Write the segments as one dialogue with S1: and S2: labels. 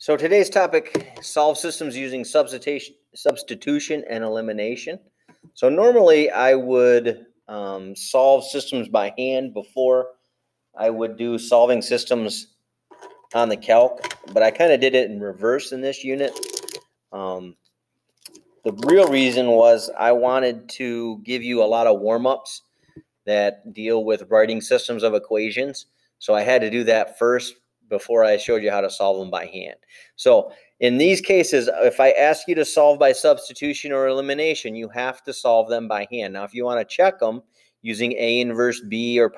S1: So today's topic, solve systems using substitution, substitution and elimination. So normally I would um, solve systems by hand before I would do solving systems on the calc, but I kind of did it in reverse in this unit. Um, the real reason was I wanted to give you a lot of warm-ups that deal with writing systems of equations. So I had to do that first before I showed you how to solve them by hand. So in these cases, if I ask you to solve by substitution or elimination, you have to solve them by hand. Now, if you want to check them using A inverse B or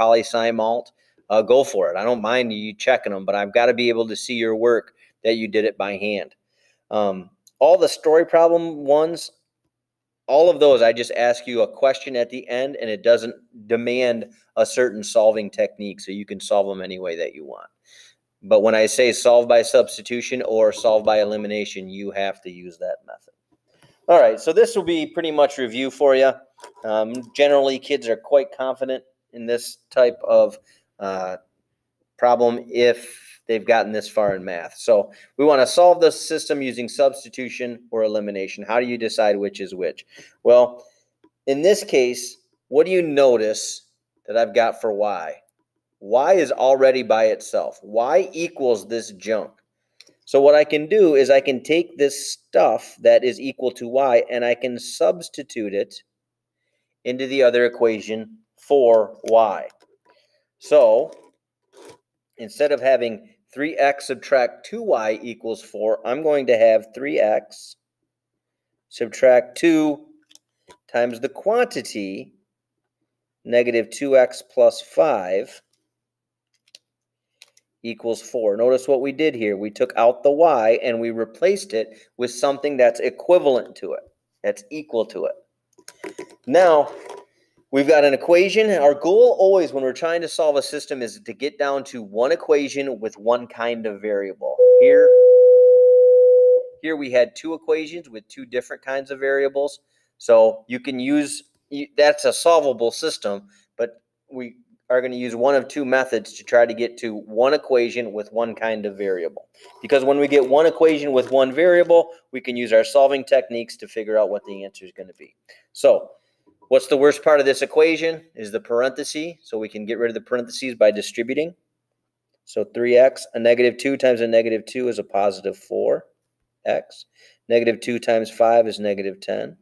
S1: mult, uh, go for it. I don't mind you checking them, but I've got to be able to see your work that you did it by hand. Um, all the story problem ones, all of those, I just ask you a question at the end and it doesn't demand a certain solving technique. So you can solve them any way that you want. But when I say solve by substitution or solve by elimination, you have to use that method. All right, so this will be pretty much review for you. Um, generally, kids are quite confident in this type of uh, problem if they've gotten this far in math. So we want to solve the system using substitution or elimination. How do you decide which is which? Well, in this case, what do you notice that I've got for y? Y is already by itself. y equals this junk. So what I can do is I can take this stuff that is equal to y and I can substitute it into the other equation for y. So instead of having 3x subtract 2y equals 4, I'm going to have 3x subtract 2 times the quantity, negative 2x plus 5, equals 4. Notice what we did here. We took out the y and we replaced it with something that's equivalent to it, that's equal to it. Now, we've got an equation. Our goal always when we're trying to solve a system is to get down to one equation with one kind of variable. Here, here we had two equations with two different kinds of variables. So you can use, that's a solvable system, but we are going to use one of two methods to try to get to one equation with one kind of variable. Because when we get one equation with one variable, we can use our solving techniques to figure out what the answer is going to be. So what's the worst part of this equation is the parenthesis. So we can get rid of the parentheses by distributing. So 3x, a negative 2 times a negative 2 is a positive 4x. Negative 2 times 5 is negative 10.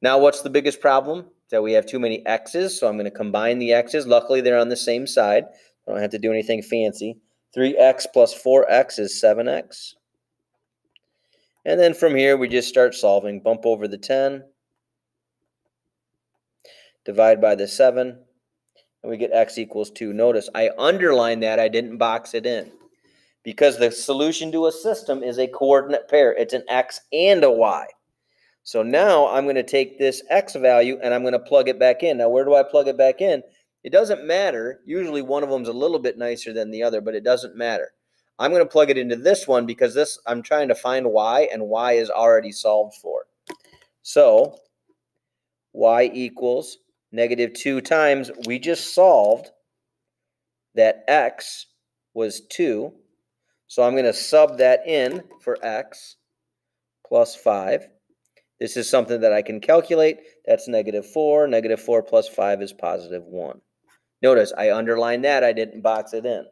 S1: Now what's the biggest problem? That we have too many x's, so I'm going to combine the x's. Luckily, they're on the same side. I don't have to do anything fancy. 3x plus 4x is 7x. And then from here, we just start solving. Bump over the 10. Divide by the 7. And we get x equals 2. Notice, I underlined that. I didn't box it in. Because the solution to a system is a coordinate pair. It's an x and a y. So now I'm going to take this x value and I'm going to plug it back in. Now, where do I plug it back in? It doesn't matter. Usually one of them is a little bit nicer than the other, but it doesn't matter. I'm going to plug it into this one because this I'm trying to find y, and y is already solved for. So y equals negative 2 times, we just solved that x was 2. So I'm going to sub that in for x plus 5. This is something that I can calculate. That's negative 4. Negative 4 plus 5 is positive 1. Notice I underlined that. I didn't box it in.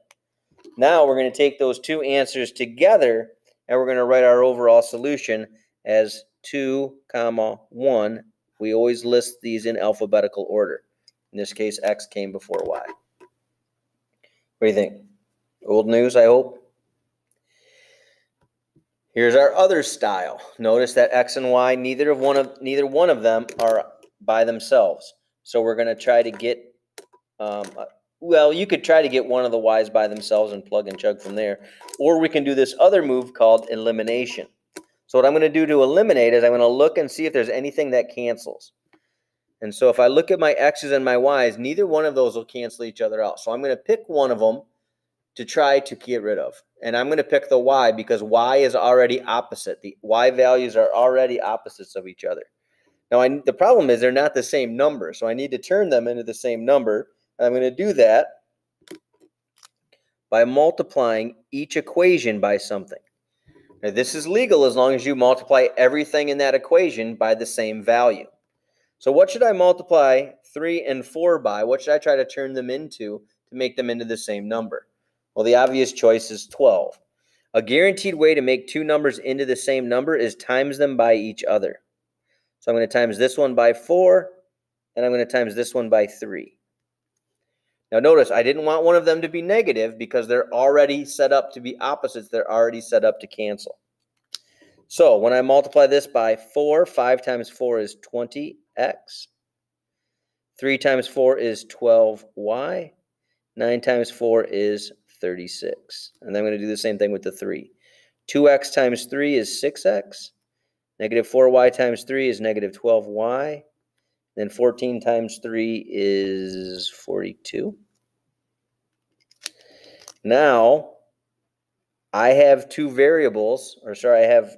S1: Now we're going to take those two answers together and we're going to write our overall solution as 2 comma 1. We always list these in alphabetical order. In this case, x came before y. What do you think? Old news, I hope? Here's our other style. Notice that X and Y, neither of one of neither one of them are by themselves. So we're going to try to get, um, uh, well, you could try to get one of the Y's by themselves and plug and chug from there. Or we can do this other move called elimination. So what I'm going to do to eliminate is I'm going to look and see if there's anything that cancels. And so if I look at my X's and my Y's, neither one of those will cancel each other out. So I'm going to pick one of them to try to get rid of. And I'm going to pick the y because y is already opposite. The y values are already opposites of each other. Now, I, the problem is they're not the same number, so I need to turn them into the same number. And I'm going to do that by multiplying each equation by something. Now, this is legal as long as you multiply everything in that equation by the same value. So what should I multiply 3 and 4 by? What should I try to turn them into to make them into the same number? Well, the obvious choice is 12. A guaranteed way to make two numbers into the same number is times them by each other. So I'm going to times this one by 4, and I'm going to times this one by 3. Now notice, I didn't want one of them to be negative because they're already set up to be opposites. They're already set up to cancel. So when I multiply this by 4, 5 times 4 is 20x. 3 times 4 is 12y. 9 times 4 is 36. And then I'm going to do the same thing with the 3. 2x times 3 is 6x. Negative 4y times 3 is negative 12y. Then 14 times 3 is 42. Now, I have two variables, or sorry, I have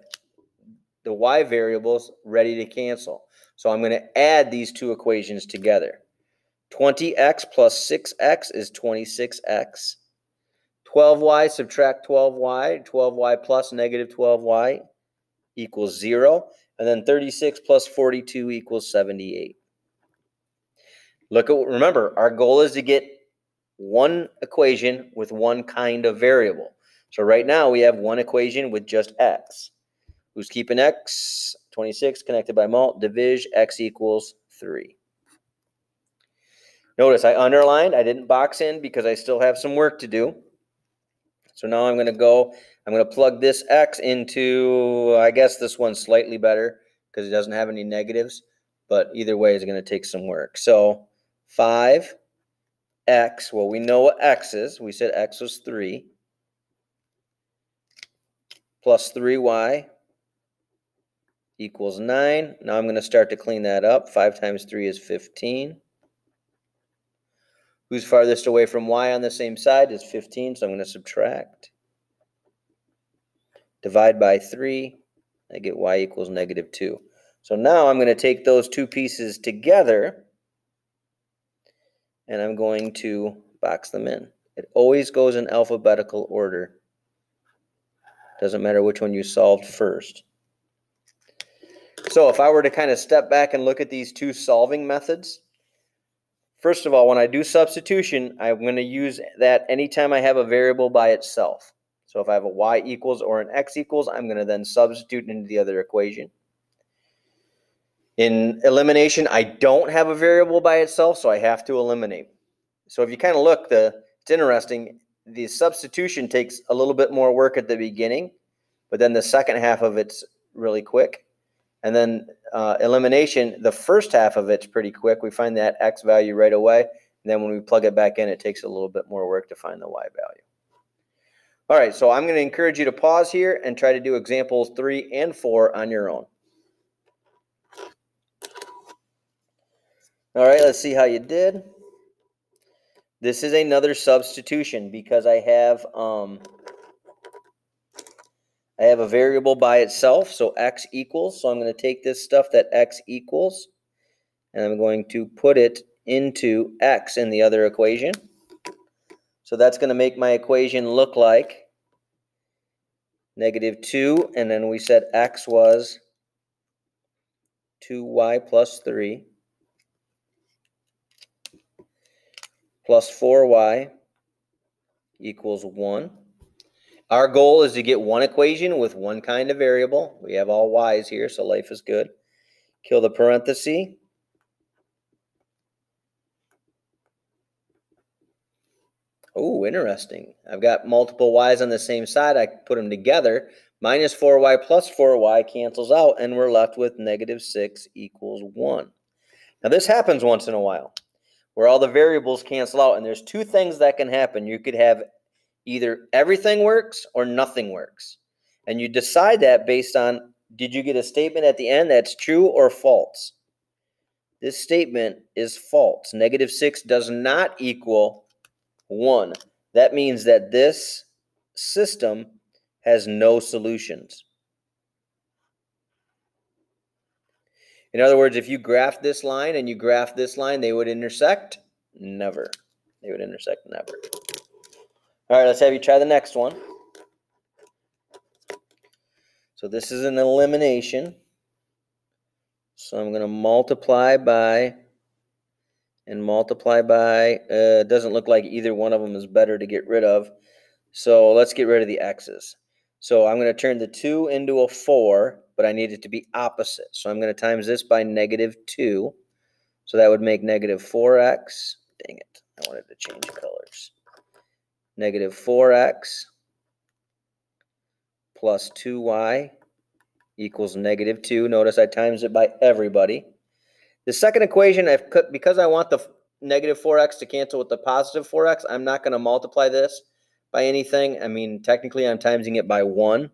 S1: the y variables ready to cancel. So I'm going to add these two equations together. 20x plus 6x is 26x. 12y subtract 12y, 12y plus negative 12y equals 0. And then 36 plus 42 equals 78. Look at remember, our goal is to get one equation with one kind of variable. So right now we have one equation with just x. Who's keeping x? 26 connected by mult, division x equals 3. Notice I underlined, I didn't box in because I still have some work to do. So now I'm going to go, I'm going to plug this x into, I guess this one's slightly better because it doesn't have any negatives, but either way is going to take some work. So 5 x, well, we know what x is. We said x was 3 plus 3y equals 9. Now I'm going to start to clean that up. 5 times 3 is 15. Who's farthest away from y on the same side is 15, so I'm going to subtract. Divide by 3, I get y equals negative 2. So now I'm going to take those two pieces together, and I'm going to box them in. It always goes in alphabetical order. Doesn't matter which one you solved first. So if I were to kind of step back and look at these two solving methods, First of all, when I do substitution, I'm going to use that anytime I have a variable by itself. So if I have a y equals or an x equals, I'm going to then substitute into the other equation. In elimination, I don't have a variable by itself, so I have to eliminate. So if you kind of look, the it's interesting. The substitution takes a little bit more work at the beginning, but then the second half of it's really quick. And then uh, elimination, the first half of it's pretty quick. We find that x value right away. And then when we plug it back in, it takes a little bit more work to find the y value. All right, so I'm going to encourage you to pause here and try to do examples three and four on your own. All right, let's see how you did. This is another substitution because I have um, I have a variable by itself, so x equals. So I'm going to take this stuff that x equals, and I'm going to put it into x in the other equation. So that's going to make my equation look like negative 2, and then we said x was 2y plus 3 plus 4y equals 1. Our goal is to get one equation with one kind of variable. We have all y's here, so life is good. Kill the parenthesis. Oh, interesting. I've got multiple y's on the same side. I put them together. Minus 4y plus 4y cancels out, and we're left with negative 6 equals 1. Now, this happens once in a while, where all the variables cancel out, and there's two things that can happen. You could have Either everything works or nothing works. And you decide that based on did you get a statement at the end that's true or false? This statement is false. Negative 6 does not equal 1. That means that this system has no solutions. In other words, if you graph this line and you graph this line, they would intersect? Never. They would intersect never. All right, let's have you try the next one. So this is an elimination. So I'm going to multiply by and multiply by. Uh, it doesn't look like either one of them is better to get rid of. So let's get rid of the x's. So I'm going to turn the 2 into a 4, but I need it to be opposite. So I'm going to times this by negative 2. So that would make negative 4x. Dang it. I wanted to change colors. Negative 4x plus 2y equals negative 2. Notice I times it by everybody. The second equation, I've because I want the negative 4x to cancel with the positive 4x, I'm not going to multiply this by anything. I mean, technically, I'm timesing it by 1.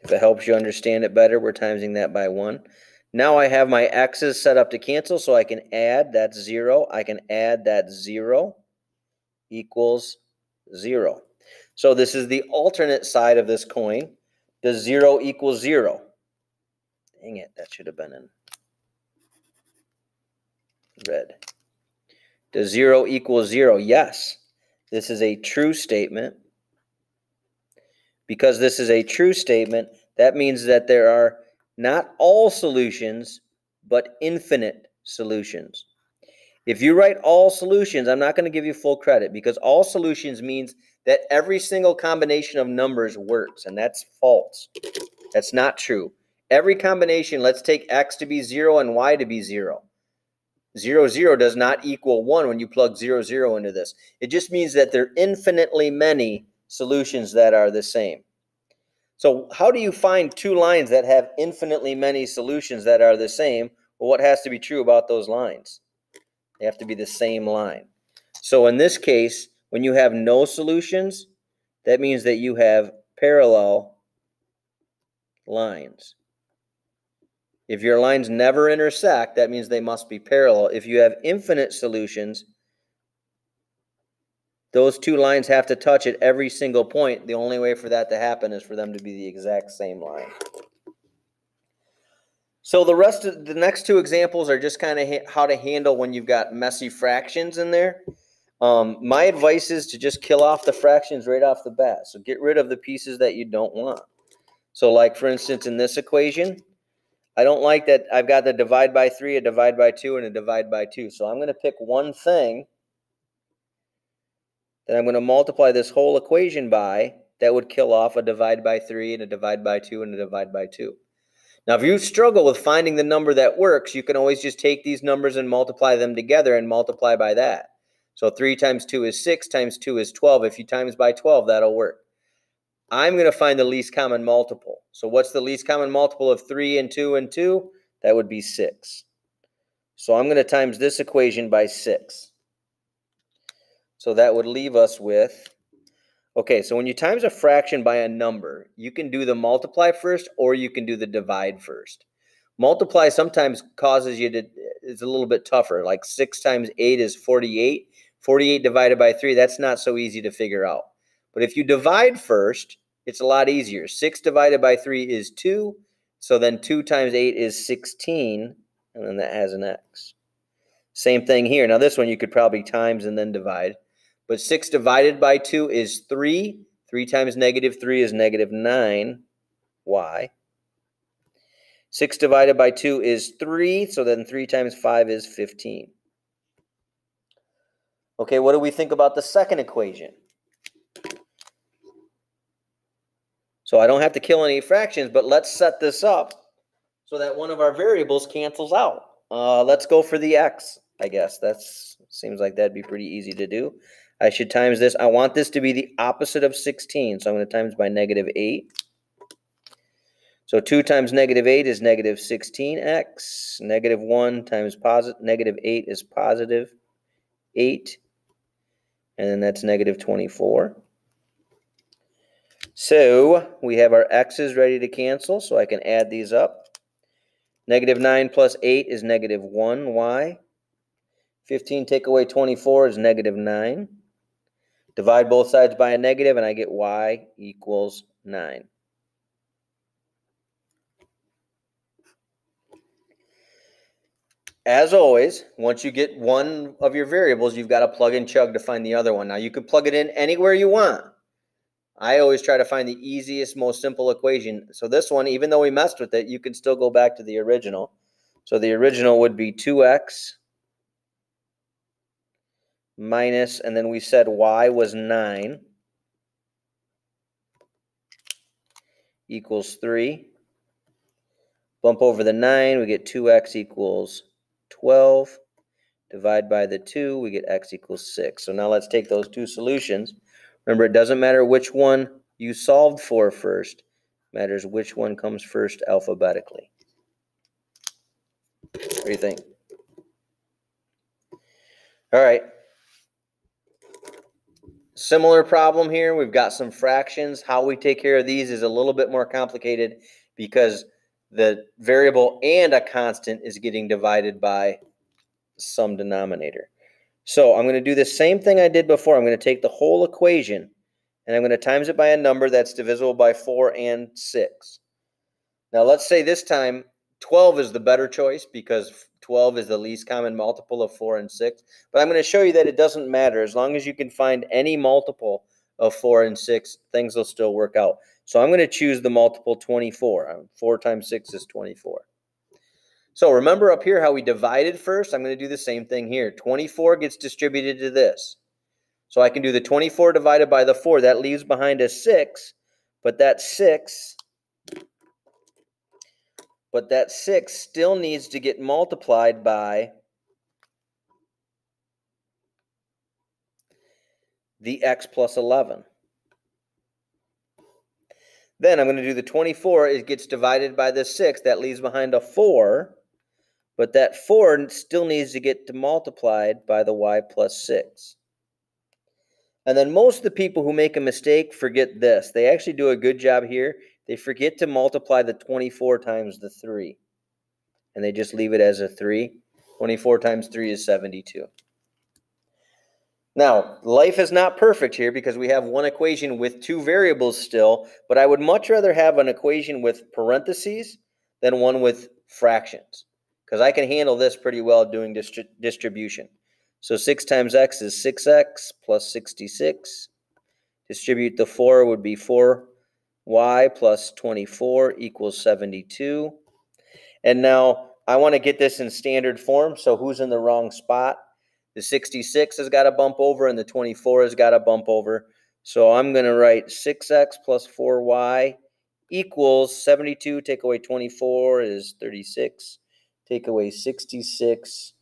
S1: If it helps you understand it better, we're timesing that by 1. Now I have my x's set up to cancel, so I can add, that 0. I can add that 0 equals 0. So this is the alternate side of this coin. Does 0 equal 0? Dang it, that should have been in red. Does 0 equal 0? Yes. This is a true statement. Because this is a true statement, that means that there are not all solutions, but infinite solutions. If you write all solutions, I'm not going to give you full credit because all solutions means that every single combination of numbers works, and that's false. That's not true. Every combination, let's take x to be 0 and y to be 0. 0, 0 does not equal 1 when you plug 0, 0 into this. It just means that there are infinitely many solutions that are the same. So how do you find two lines that have infinitely many solutions that are the same? Well, what has to be true about those lines? They have to be the same line. So in this case, when you have no solutions, that means that you have parallel lines. If your lines never intersect, that means they must be parallel. If you have infinite solutions, those two lines have to touch at every single point. The only way for that to happen is for them to be the exact same line. So the rest of the next two examples are just kind of how to handle when you've got messy fractions in there. Um, my advice is to just kill off the fractions right off the bat. So get rid of the pieces that you don't want. So like for instance, in this equation, I don't like that I've got the divide by 3, a divide by 2, and a divide by 2. So I'm going to pick one thing that I'm going to multiply this whole equation by that would kill off a divide by 3 and a divide by 2 and a divide by 2. Now, if you struggle with finding the number that works, you can always just take these numbers and multiply them together and multiply by that. So 3 times 2 is 6, times 2 is 12. If you times by 12, that'll work. I'm going to find the least common multiple. So what's the least common multiple of 3 and 2 and 2? That would be 6. So I'm going to times this equation by 6. So that would leave us with, okay, so when you times a fraction by a number, you can do the multiply first or you can do the divide first. Multiply sometimes causes you to, it's a little bit tougher. Like 6 times 8 is 48. 48 divided by 3, that's not so easy to figure out. But if you divide first, it's a lot easier. 6 divided by 3 is 2. So then 2 times 8 is 16, and then that has an x. Same thing here. Now this one you could probably times and then divide. But 6 divided by 2 is 3. 3 times negative 3 is negative 9. y. 6 divided by 2 is 3. So then 3 times 5 is 15. Okay, what do we think about the second equation? So I don't have to kill any fractions, but let's set this up so that one of our variables cancels out. Uh, let's go for the x, I guess. That seems like that'd be pretty easy to do. I should times this. I want this to be the opposite of 16, so I'm going to times by negative 8. So 2 times negative 8 is negative 16x. Negative 1 times positive, negative 8 is positive 8 and then that's negative 24. So we have our x's ready to cancel, so I can add these up. Negative 9 plus 8 is negative 1y. 15 take away 24 is negative 9. Divide both sides by a negative, and I get y equals 9. as always, once you get one of your variables, you've got to plug and chug to find the other one. Now you can plug it in anywhere you want. I always try to find the easiest, most simple equation. So this one, even though we messed with it, you can still go back to the original. So the original would be 2x minus, and then we said y was 9 equals 3. Bump over the 9, we get 2x equals 12. Divide by the 2, we get x equals 6. So now let's take those two solutions. Remember, it doesn't matter which one you solved for first. It matters which one comes first alphabetically. What do you think? All right. Similar problem here. We've got some fractions. How we take care of these is a little bit more complicated because the variable and a constant is getting divided by some denominator. So I'm going to do the same thing I did before. I'm going to take the whole equation and I'm going to times it by a number that's divisible by 4 and 6. Now let's say this time 12 is the better choice because 12 is the least common multiple of 4 and 6. But I'm going to show you that it doesn't matter. As long as you can find any multiple of 4 and 6, things will still work out. So I'm going to choose the multiple 24. Um, 4 times 6 is 24. So remember up here how we divided first? I'm going to do the same thing here. 24 gets distributed to this. So I can do the 24 divided by the 4. That leaves behind a 6, but that 6 but that 6 still needs to get multiplied by the x plus 11. Then I'm going to do the 24. It gets divided by the 6. That leaves behind a 4. But that 4 still needs to get multiplied by the y plus 6. And then most of the people who make a mistake forget this. They actually do a good job here. They forget to multiply the 24 times the 3. And they just leave it as a 3. 24 times 3 is 72. Now, life is not perfect here because we have one equation with two variables still, but I would much rather have an equation with parentheses than one with fractions because I can handle this pretty well doing distri distribution. So 6 times x is 6x plus 66. Distribute the 4 would be 4 y plus 24 equals 72. And now I want to get this in standard form. So who's in the wrong spot? The 66 has got to bump over and the 24 has got to bump over. So I'm going to write 6x plus 4y equals 72. Take away 24 is 36. Take away 66.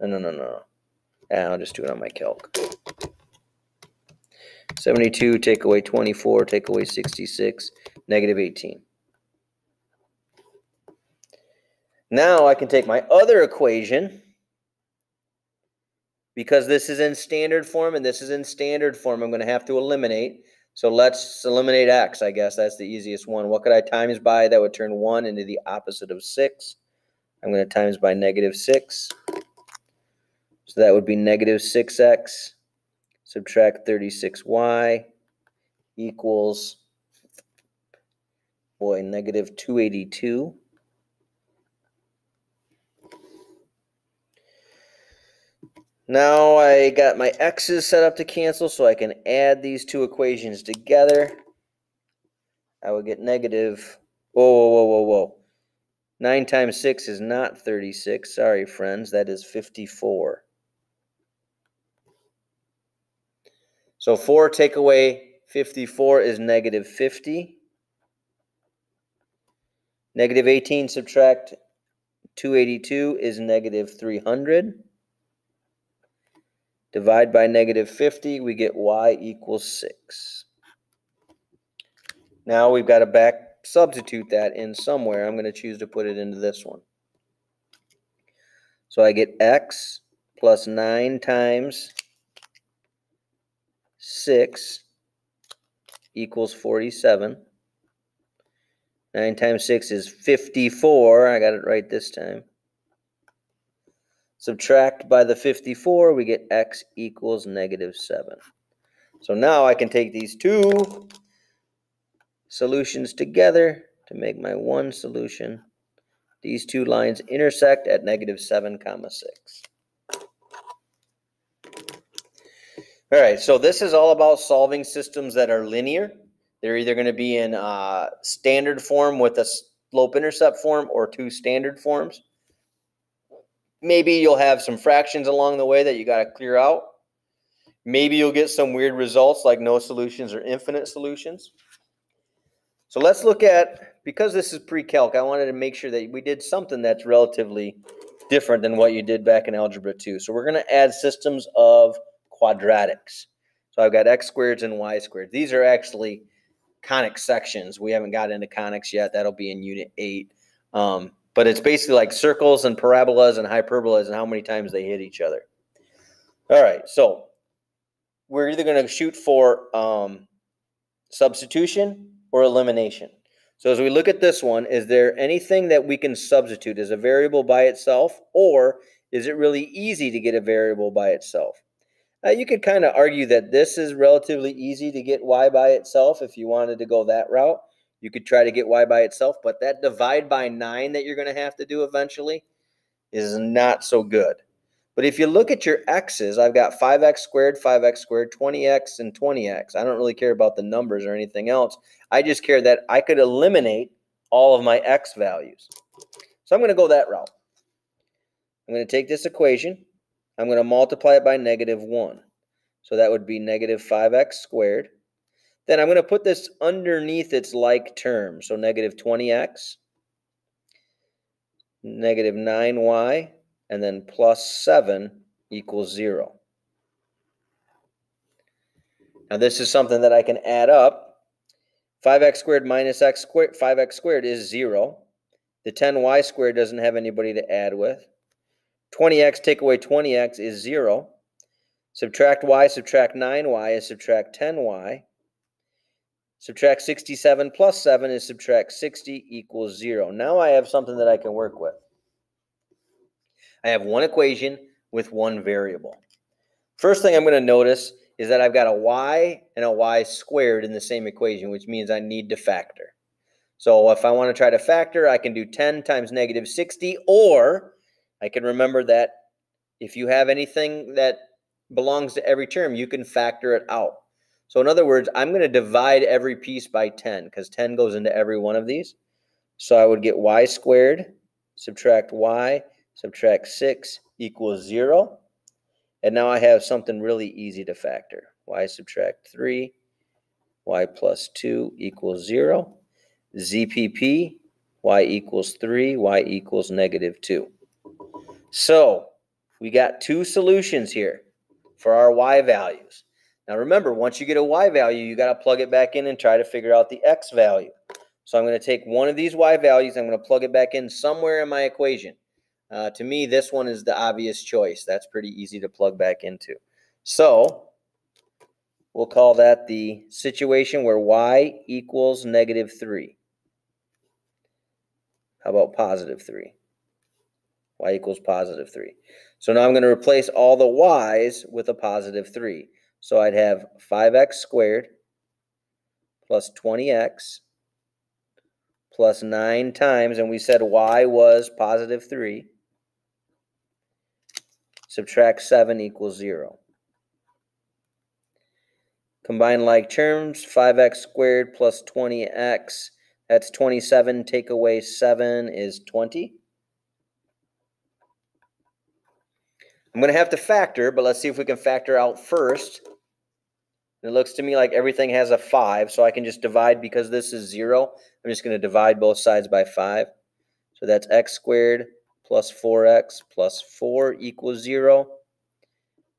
S1: No, no, no, no. And I'll just do it on my calc. 72 take away 24, take away 66, negative 18. Now I can take my other equation because this is in standard form and this is in standard form. I'm going to have to eliminate. So let's eliminate x, I guess. That's the easiest one. What could I times by? That would turn 1 into the opposite of 6. I'm going to times by negative 6. So that would be negative 6x subtract 36y equals, boy, negative 282. Now I got my x's set up to cancel so I can add these two equations together. I would get negative, whoa, whoa, whoa, whoa, whoa. 9 times 6 is not 36. Sorry, friends. That is 54. So 4 take away 54 is negative 50. Negative 18 subtract 282 is negative 300. Divide by negative 50, we get y equals 6. Now we've got to back substitute that in somewhere. I'm going to choose to put it into this one. So I get x plus 9 times 6 equals 47. 9 times 6 is 54. I got it right this time. Subtract by the 54, we get x equals negative 7. So now I can take these two solutions together to make my one solution, These two lines intersect at negative 7 comma 6. All right, so this is all about solving systems that are linear. They're either going to be in uh, standard form with a slope intercept form or two standard forms. Maybe you'll have some fractions along the way that you got to clear out. Maybe you'll get some weird results like no solutions or infinite solutions. So let's look at, because this is pre-calc, I wanted to make sure that we did something that's relatively different than what you did back in Algebra 2. So we're going to add systems of quadratics. So I've got x squareds and y squared. These are actually conic sections. We haven't got into conics yet. That'll be in Unit 8. Um, but it's basically like circles and parabolas and hyperbolas and how many times they hit each other. All right, so we're either going to shoot for um, substitution or elimination. So as we look at this one, is there anything that we can substitute as a variable by itself, or is it really easy to get a variable by itself? Uh, you could kind of argue that this is relatively easy to get y by itself if you wanted to go that route. You could try to get y by itself, but that divide by 9 that you're going to have to do eventually is not so good. But if you look at your x's, I've got 5x squared, 5x squared, 20x, and 20x. I don't really care about the numbers or anything else. I just care that I could eliminate all of my x values. So I'm going to go that route. I'm going to take this equation, I'm going to multiply it by negative 1. So that would be negative 5x squared. Then I'm going to put this underneath its like term. So negative 20x, negative 9y, and then plus 7 equals 0. Now this is something that I can add up. 5x squared minus x squared, 5x squared is 0. The 10y squared doesn't have anybody to add with. 20x take away 20x is 0. Subtract y, subtract 9y is subtract 10y. Subtract 67 plus 7 is subtract 60 equals 0. Now I have something that I can work with. I have one equation with one variable. First thing I'm going to notice is that I've got a y and a y squared in the same equation, which means I need to factor. So if I want to try to factor, I can do 10 times negative 60, or I can remember that if you have anything that belongs to every term, you can factor it out. So in other words, I'm going to divide every piece by 10 because 10 goes into every one of these. So I would get y squared, subtract y, subtract 6 equals 0. And now I have something really easy to factor. y subtract 3, y plus 2 equals 0. ZPP, y equals 3, y equals negative 2. So we got two solutions here for our y values. Now remember, once you get a y value, you got to plug it back in and try to figure out the x value. So I'm going to take one of these y values, I'm going to plug it back in somewhere in my equation. Uh, to me, this one is the obvious choice. That's pretty easy to plug back into. So we'll call that the situation where y equals negative 3. How about positive 3? Y equals positive 3. So now I'm going to replace all the y's with a positive 3. So I'd have 5x squared plus 20x plus 9 times, and we said y was positive 3. Subtract 7 equals 0. Combine like terms, 5x squared plus 20x, that's 27. Take away 7 is 20. I'm going to have to factor, but let's see if we can factor out first. It looks to me like everything has a 5, so I can just divide because this is 0. I'm just going to divide both sides by 5. So that's x squared plus 4x plus 4 equals 0.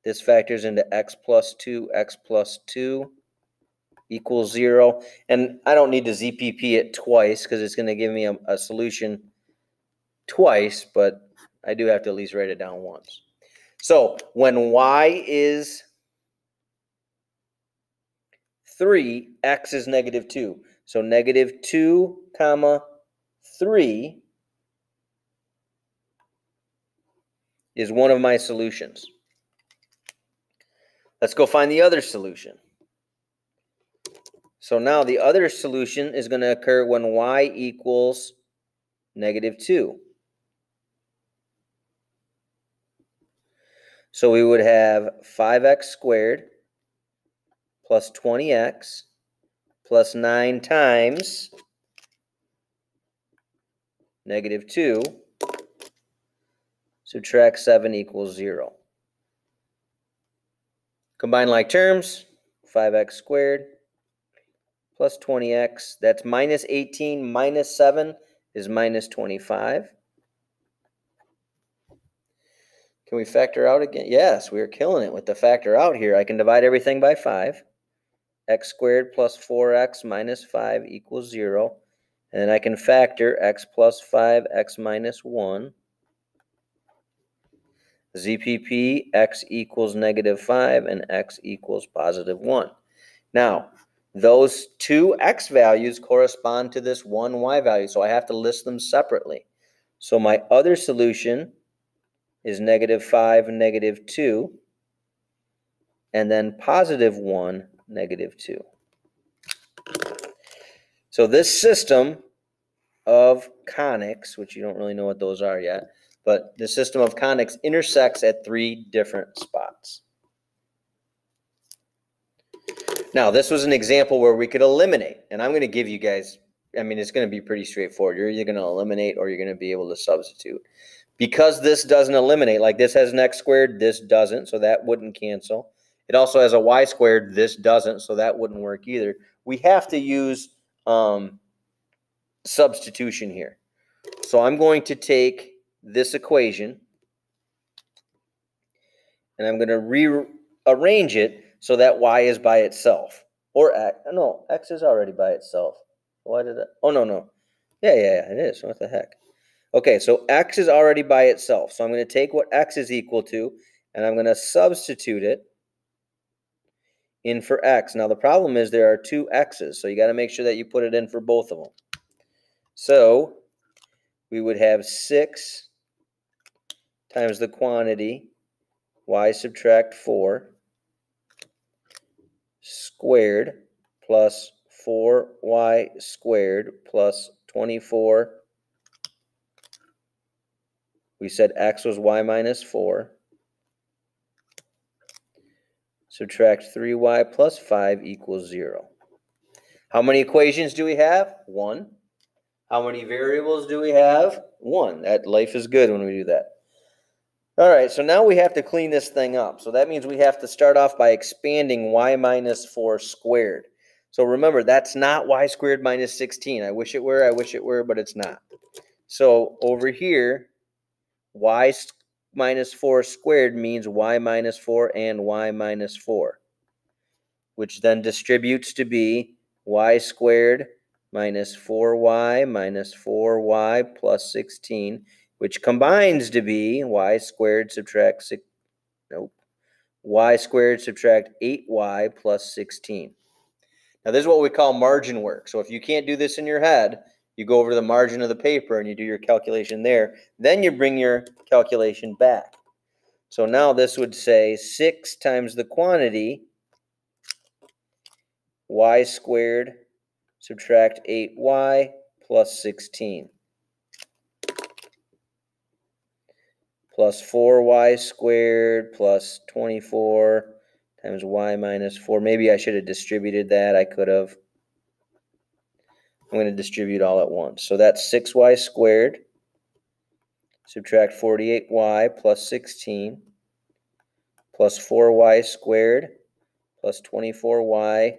S1: This factors into x plus 2, x plus 2 equals 0. And I don't need to ZPP it twice because it's going to give me a, a solution twice, but I do have to at least write it down once. So when y is 3, x is negative 2. So negative 2 comma 3 is one of my solutions. Let's go find the other solution. So now the other solution is going to occur when y equals negative 2. So we would have 5x squared plus 20x plus 9 times negative 2. Subtract 7 equals 0. Combine like terms, 5x squared plus 20x. That's minus 18 minus 7 is minus 25. Can we factor out again? Yes, we are killing it with the factor out here. I can divide everything by 5. x squared plus 4x minus 5 equals 0. And then I can factor x plus 5, x minus 1. ZPP, x equals negative 5 and x equals positive 1. Now, those two x values correspond to this one y value, so I have to list them separately. So my other solution is negative 5, negative 2, and then positive 1, negative 2. So this system of conics, which you don't really know what those are yet, but the system of conics intersects at three different spots. Now, this was an example where we could eliminate, and I'm going to give you guys, I mean, it's going to be pretty straightforward. You're either going to eliminate or you're going to be able to substitute. Because this doesn't eliminate, like this has an x squared, this doesn't, so that wouldn't cancel. It also has a y squared, this doesn't, so that wouldn't work either. We have to use um, substitution here. So I'm going to take this equation and I'm going to rearrange it so that y is by itself. Or no, x is already by itself. Why did that? Oh, no, no. Yeah, yeah, yeah, it is. What the heck? Okay, so x is already by itself. So I'm going to take what x is equal to, and I'm going to substitute it in for x. Now, the problem is there are two x's, so you got to make sure that you put it in for both of them. So we would have 6 times the quantity, y subtract 4, squared plus 4y squared plus 24 we said x was y minus 4. Subtract 3y plus 5 equals 0. How many equations do we have? One. How many variables do we have? One. That life is good when we do that. All right, so now we have to clean this thing up. So that means we have to start off by expanding y minus 4 squared. So remember, that's not y squared minus 16. I wish it were, I wish it were, but it's not. So over here, y minus 4 squared means y minus 4 and y minus 4, which then distributes to be y squared minus 4y minus 4y plus 16, which combines to be y squared subtract 6, nope, y squared subtract 8y plus 16. Now this is what we call margin work. So if you can't do this in your head, you go over to the margin of the paper and you do your calculation there. Then you bring your calculation back. So now this would say 6 times the quantity, y squared, subtract 8y plus 16. Plus 4y squared plus 24 times y minus 4. Maybe I should have distributed that. I could have. I'm going to distribute all at once. So that's 6y squared. Subtract 48y plus 16 plus 4y squared plus 24y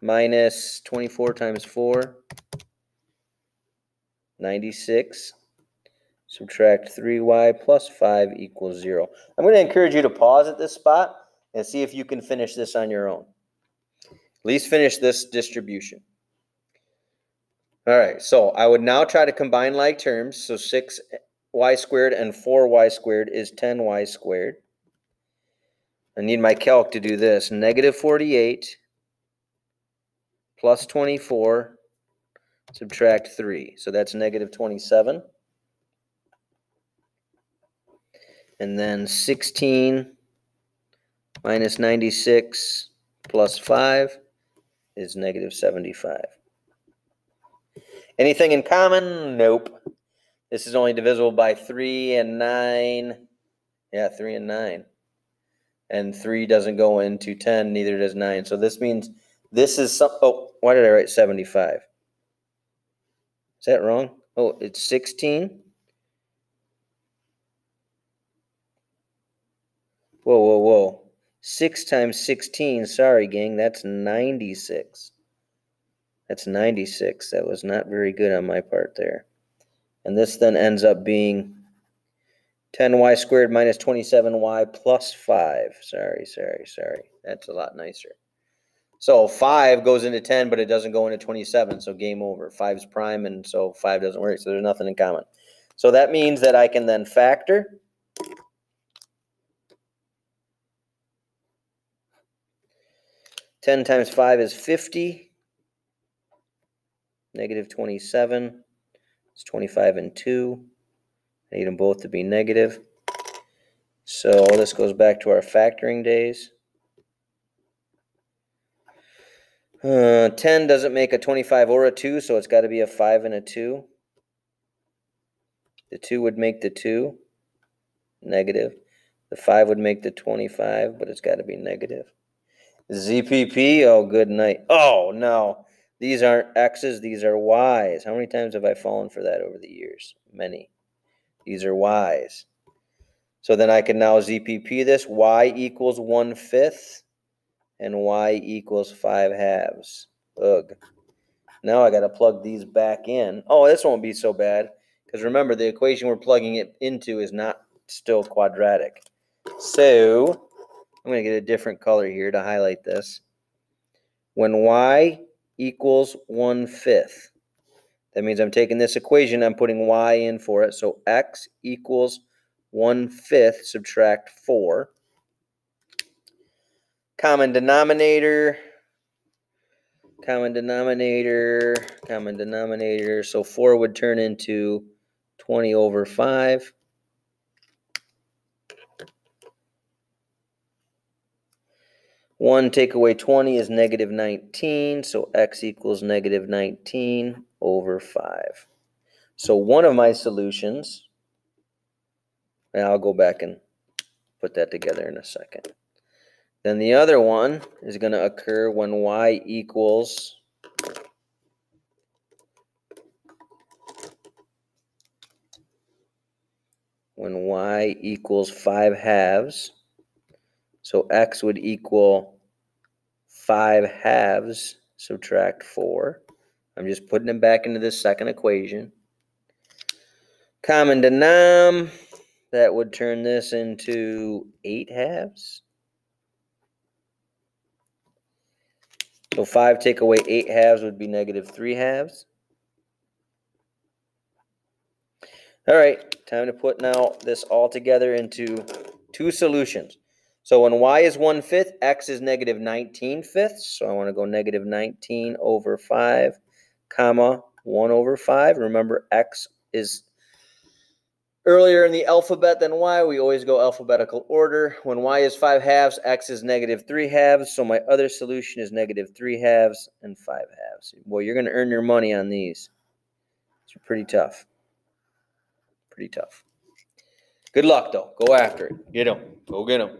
S1: minus 24 times 4, 96. Subtract 3y plus 5 equals 0. I'm going to encourage you to pause at this spot and see if you can finish this on your own. At least finish this distribution. All right, so I would now try to combine like terms. So 6y squared and 4y squared is 10y squared. I need my calc to do this. Negative 48 plus 24, subtract 3. So that's negative 27. And then 16 minus 96 plus 5 is negative 75. Anything in common? Nope. This is only divisible by 3 and 9. Yeah, 3 and 9. and three doesn't go into ten, neither does nine. So this means this is some, oh, why did I write seventy-five? Is that wrong? Oh, it's sixteen? Whoa, whoa, whoa. Six times sixteen, sorry gang, that's ninety-six. That's ninety-six. That was not very good on my part there. And this then ends up being ten y squared minus twenty-seven y plus five. Sorry, sorry, sorry. That's a lot nicer. So five goes into ten, but it doesn't go into twenty-seven, so game over. Five's prime, and so five doesn't work, so there's nothing in common. So that means that I can then factor. Ten times five is fifty. Negative twenty-seven. is twenty-five and two. I need them both to be negative. So all this goes back to our factoring days. Uh, 10 doesn't make a 25 or a 2, so it's got to be a 5 and a 2. The 2 would make the 2 negative. The 5 would make the 25, but it's got to be negative. ZPP, oh, good night. Oh, no. These aren't X's, these are Y's. How many times have I fallen for that over the years? Many. These are Y's. So then I can now ZPP this. Y equals 1 fifth and y equals 5 halves. Ugh. Now I got to plug these back in. Oh, this won't be so bad because remember the equation we're plugging it into is not still quadratic. So I'm going to get a different color here to highlight this. When y equals 1 fifth, that means I'm taking this equation, I'm putting y in for it. So x equals 1 fifth, subtract 4. Common denominator, common denominator, common denominator. So 4 would turn into 20 over 5. One take away 20 is negative 19, so x equals negative 19 over 5. So one of my solutions, and I'll go back and put that together in a second. Then the other one is going to occur when y equals when y equals 5 halves. So x would equal 5 halves subtract 4. I'm just putting it back into this second equation. Common denom, that would turn this into 8 halves. So 5 take away 8 halves would be negative 3 halves. All right, time to put now this all together into two solutions. So when y is 1 fifth, x is negative 19 fifths. So I want to go negative 19 over 5, comma 1 over 5. Remember, x is earlier in the alphabet than y. We always go alphabetical order. When y is 5 halves, x is negative 3 halves. So my other solution is negative 3 halves and 5 halves. Boy, you're going to earn your money on these. It's pretty tough. Pretty tough. Good luck, though. Go after it. Get them. Go get them.